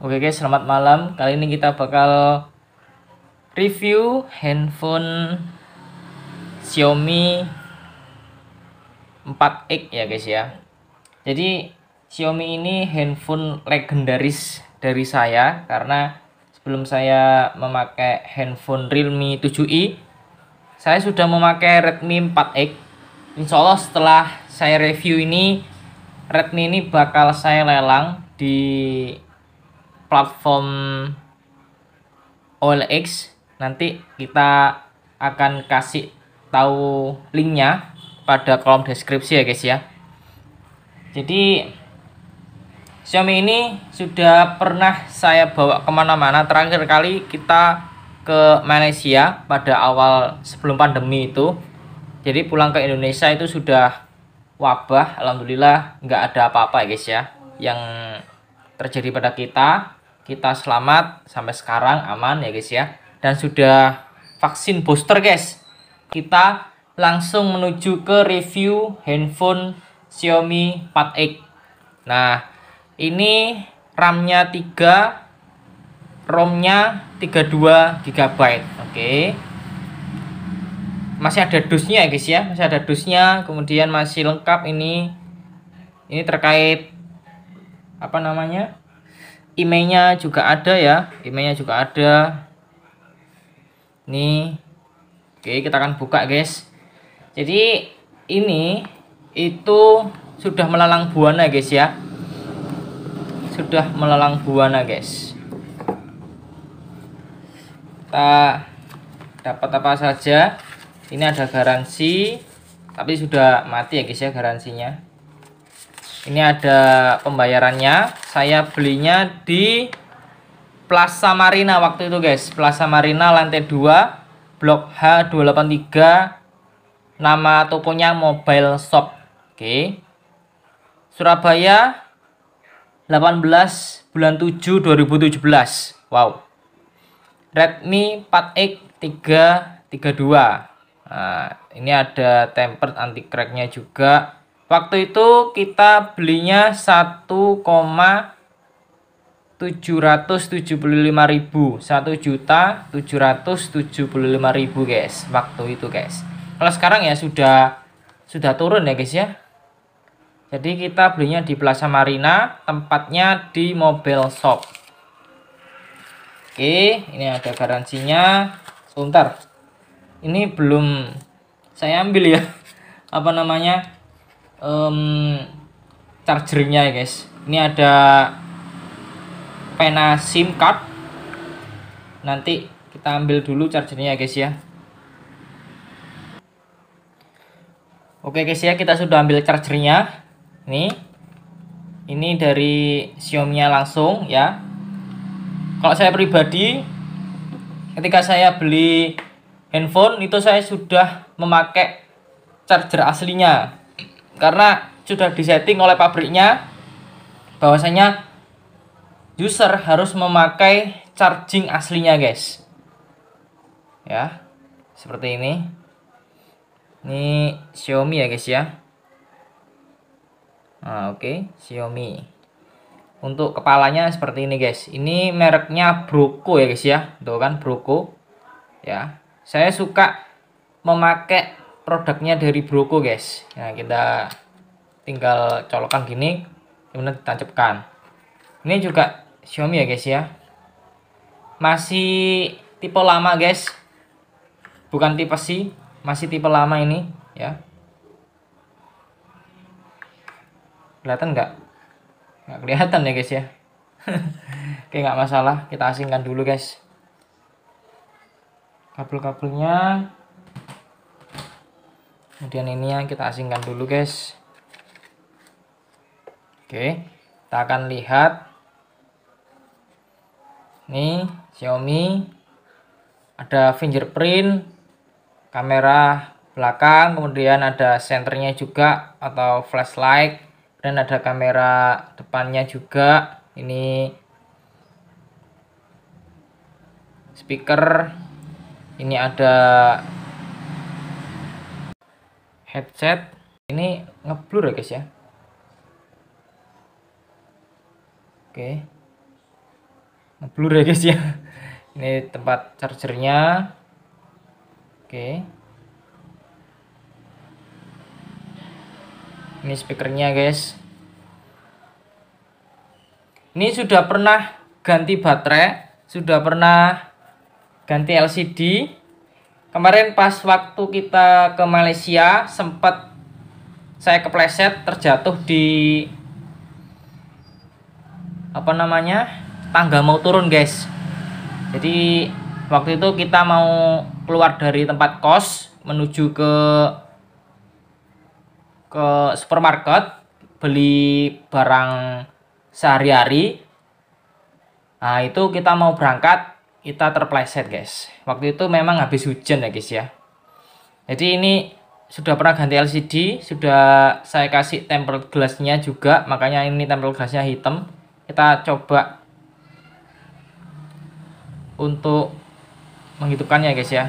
Oke guys, selamat malam. Kali ini kita bakal review handphone Xiaomi 4X ya guys ya. Jadi Xiaomi ini handphone legendaris dari saya karena sebelum saya memakai handphone Realme 7i, saya sudah memakai Redmi 4X. Insya Allah setelah saya review ini, Redmi ini bakal saya lelang di platform OLX nanti kita akan kasih tahu linknya pada kolom deskripsi ya guys ya. Jadi Xiaomi ini sudah pernah saya bawa ke mana-mana. Terakhir kali kita ke Malaysia pada awal sebelum pandemi itu. Jadi pulang ke Indonesia itu sudah wabah. Alhamdulillah nggak ada apa-apa ya guys ya yang terjadi pada kita kita selamat sampai sekarang aman ya guys ya. Dan sudah vaksin booster guys. Kita langsung menuju ke review handphone Xiaomi 4X nah ini RAM-nya 3 ROM-nya 32 GB oke. Masih ada dusnya ya guys ya. Masih ada dusnya kemudian masih lengkap ini. Ini terkait apa namanya emailnya juga ada ya. Emailnya juga ada. Nih oke kita akan buka guys. Jadi ini itu sudah melalang buana guys ya. Sudah melalang buana guys. Kita dapat apa saja. Ini ada garansi tapi sudah mati ya guys ya garansinya ini ada pembayarannya. Saya belinya di Plaza Marina waktu itu guys. Plaza Marina lantai 2 Blok H283 nama tokonya Mobile Shop. Oke. Surabaya 18 bulan 7 2017 wow. Redmi 4X 332 nah, ini ada tempered anti cracknya juga Waktu itu kita belinya 1,775.000, 1 juta 775.000 guys. Waktu itu guys. Kalau sekarang ya sudah sudah turun ya guys ya. Jadi kita belinya di Plaza Marina, tempatnya di Mobile Shop. Oke, ini ada garansinya. Sebentar. Ini belum saya ambil ya. Apa namanya? Um, chargernya ya guys. Ini ada pena sim card. Nanti kita ambil dulu chargernya ya guys ya. Oke guys ya kita sudah ambil chargernya ini ini dari Xiaomi nya langsung ya. Kalau saya pribadi ketika saya beli handphone itu saya sudah memakai charger aslinya karena sudah disetting oleh pabriknya bahwasanya user harus memakai charging aslinya guys. Ya seperti ini. Ini Xiaomi ya guys ya. Nah, oke okay. Xiaomi. Untuk kepalanya seperti ini guys. Ini mereknya Broco ya guys ya. Tuh kan Broco. Ya saya suka memakai produknya dari Broco guys. Nah kita tinggal colokan gini kemudian ditancapkan ini juga Xiaomi ya guys ya. Masih tipe lama guys. Bukan tipe C masih tipe lama ini ya. Kelihatan nggak? Nggak kelihatan ya guys ya. Oke nggak masalah. Kita asingkan dulu guys. Kabel-kabelnya kemudian ini yang kita asingkan dulu guys. Oke kita akan lihat. Ini Xiaomi. Ada fingerprint kamera belakang kemudian ada senternya juga atau flashlight dan ada kamera depannya juga. Ini speaker. Ini ada headset ini ngeblur ya guys ya. Oke. Blur ya guys ya. Ini tempat chargernya. Oke. Ini speakernya guys. Ini sudah pernah ganti baterai sudah pernah ganti LCD kemarin pas waktu kita ke Malaysia sempat saya kepleset terjatuh di apa namanya tangga mau turun guys. Jadi waktu itu kita mau keluar dari tempat kos menuju ke ke supermarket beli barang sehari-hari. Nah itu kita mau berangkat kita terpleset guys. Waktu itu memang habis hujan ya guys ya. Jadi ini sudah pernah ganti LCD sudah saya kasih tempel gelasnya juga makanya ini tempel gelasnya hitam. Kita coba untuk menghidupkannya guys ya.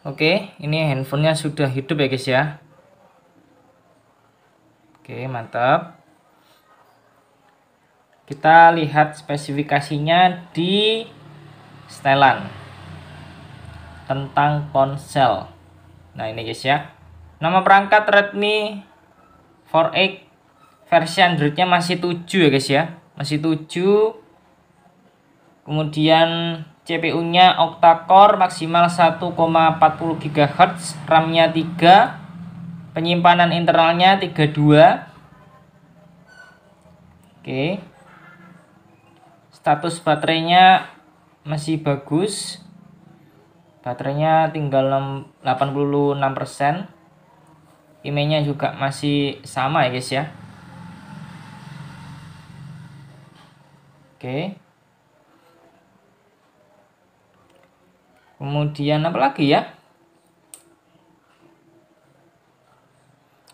Oke ini handphonenya sudah hidup ya guys ya. Oke mantap kita lihat spesifikasinya di setelan tentang ponsel. Nah ini guys ya. Nama perangkat Redmi 4X versi Androidnya masih 7 ya guys ya. Masih 7 kemudian CPU nya octa-core maksimal 1,40 GHz RAM nya 3 penyimpanan internalnya 32 Oke status baterainya masih bagus. Baterainya tinggal 86% emailnya juga masih sama ya guys ya. Oke. Kemudian apa lagi ya?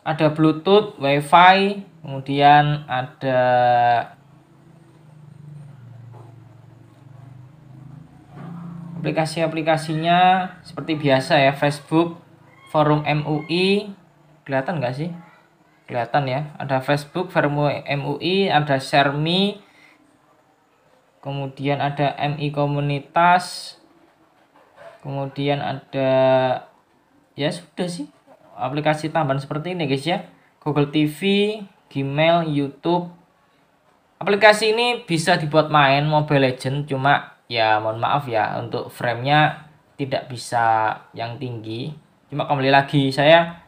Ada bluetooth wifi kemudian ada aplikasi-aplikasinya seperti biasa ya Facebook forum MUI kelihatan nggak sih? Kelihatan ya. Ada Facebook forum MUI ada ShareMe kemudian ada MI komunitas kemudian ada ya sudah sih aplikasi tambahan seperti ini guys ya. Google TV Gmail YouTube. Aplikasi ini bisa dibuat main Mobile Legend cuma ya mohon maaf ya untuk framenya tidak bisa yang tinggi. Cuma kembali lagi saya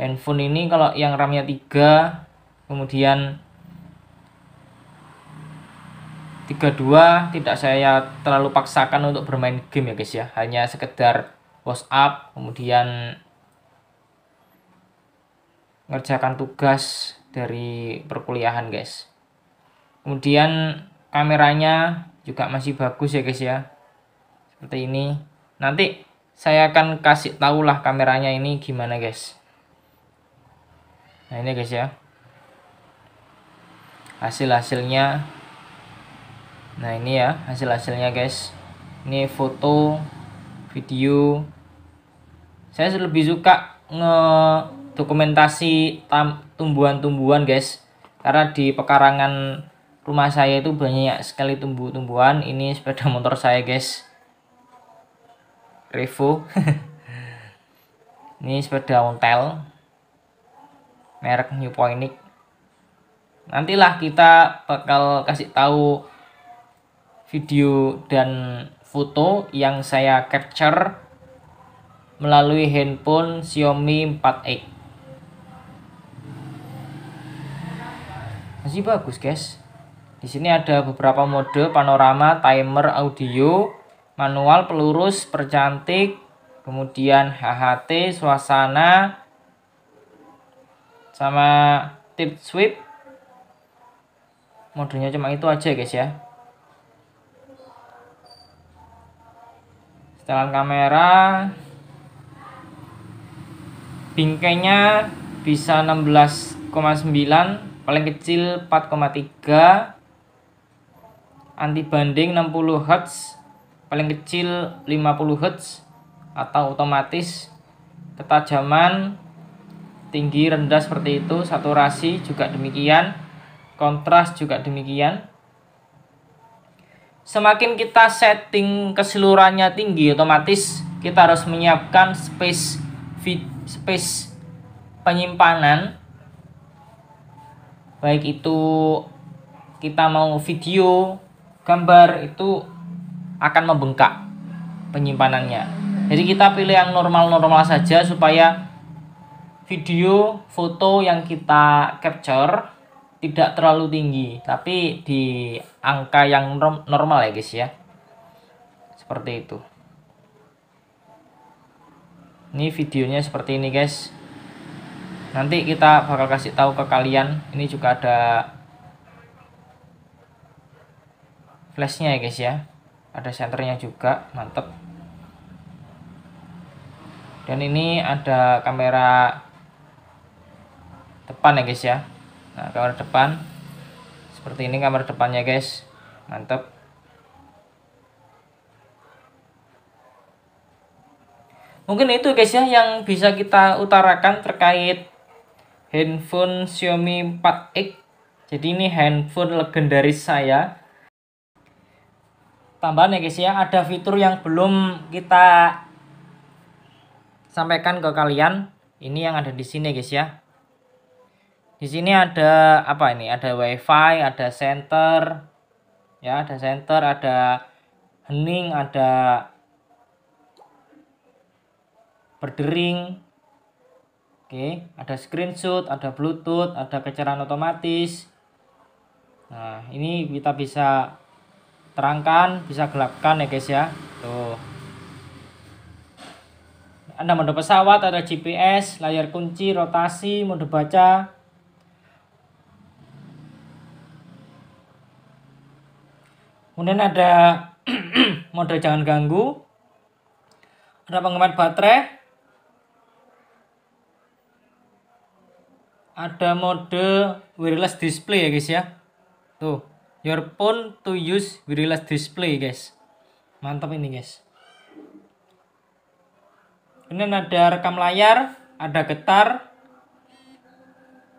handphone ini kalau yang RAM-nya 3 kemudian 32 tidak saya terlalu paksakan untuk bermain game ya guys ya. Hanya sekedar WhatsApp kemudian ngerjakan tugas dari perkuliahan guys. Kemudian kameranya juga masih bagus ya guys ya. Seperti ini. Nanti saya akan kasih tahu lah kameranya ini gimana guys. Nah ini guys ya. Hasil-hasilnya. Nah ini ya hasil-hasilnya guys. Ini foto video. Saya lebih suka nge dokumentasi tumbuhan-tumbuhan guys. Karena di pekarangan rumah saya itu banyak sekali tumbuh-tumbuhan. Ini sepeda motor saya guys. Revo. Ini sepeda ontel. Merek New Poinic nantilah kita bakal kasih tahu video dan foto yang saya capture melalui handphone Xiaomi 4X masih bagus guys di sini ada beberapa mode panorama, timer, audio, manual, pelurus, percantik, kemudian HHT, suasana, sama tip sweep. Modenya cuma itu aja guys ya. Setelan kamera, bingkainya bisa 16,9 paling kecil 4,3 anti banding 60 Hz paling kecil 50 Hz atau otomatis ketajaman tinggi rendah seperti itu saturasi juga demikian kontras juga demikian. Semakin kita setting keseluruhannya tinggi otomatis kita harus menyiapkan space space penyimpanan. Baik itu kita mau video gambar itu akan membengkak penyimpanannya. Jadi kita pilih yang normal-normal saja supaya video foto yang kita capture tidak terlalu tinggi tapi di angka yang normal ya guys ya. Seperti itu. Ini videonya seperti ini guys. Nanti kita bakal kasih tahu ke kalian. Ini juga ada flashnya ya guys ya. Ada senternya juga mantep. Dan ini ada kamera depan ya guys ya. Nah kamera depan. Seperti ini kamera depannya guys. Mantap mungkin itu guys ya yang bisa kita utarakan terkait handphone Xiaomi 4X jadi ini handphone legendaris saya tambahan ya guys ya. Ada fitur yang belum kita sampaikan ke kalian. Ini yang ada di sini guys ya. Di sini ada apa ini? Ada wifi ada center ya ada center ada hening ada berdering. Oke ada screenshot ada bluetooth ada kecerahan otomatis. Nah ini kita bisa terangkan bisa gelapkan ya guys ya. Tuh. Ada mode pesawat, ada GPS, layar kunci, rotasi, mode baca, kemudian ada mode jangan ganggu. Ada penghemat baterai. Ada mode wireless display ya guys ya. Tuh your phone to use wireless display guys. Mantap ini guys. Ini ada rekam layar ada getar.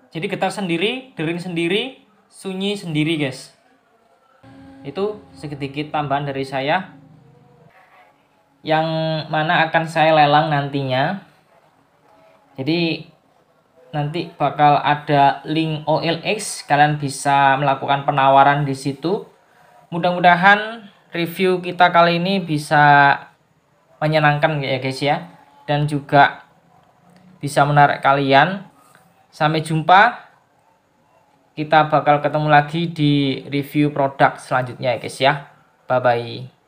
Jadi getar sendiri dering sendiri sunyi sendiri guys. Itu sedikit tambahan dari saya. Yang mana akan saya lelang nantinya. Jadi nanti bakal ada link OLX kalian bisa melakukan penawaran di situ. Mudah-mudahan review kita kali ini bisa menyenangkan ya guys ya. Dan juga bisa menarik kalian. Sampai jumpa. Kita bakal ketemu lagi di review produk selanjutnya ya guys ya. Bye bye